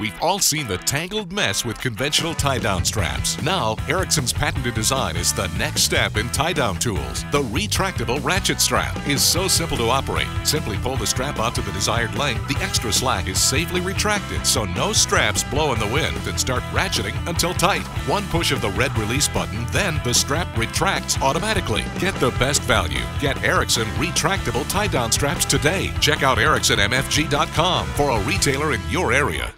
We've all seen the tangled mess with conventional tie-down straps. Now, Erickson's patented design is the next step in tie-down tools. The retractable ratchet strap is so simple to operate. Simply pull the strap out to the desired length. The extra slack is safely retracted, so no straps blow in the wind and start ratcheting until tight. One push of the red release button, then the strap retracts automatically. Get the best value. Get Erickson retractable tie-down straps today. Check out EricksonMFG.com for a retailer in your area.